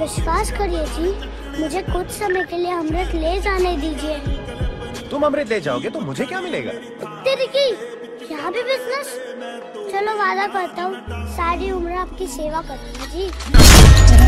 विश्वास करिए जी मुझे कुछ समय के लिए अमृत ले जाने दीजिए। तुम अमृत ले जाओगे तो मुझे क्या मिलेगा? तेरी की? भी बिज़नेस चलो वादा करता हूँ सारी उम्र आपकी सेवा करूँगा जी।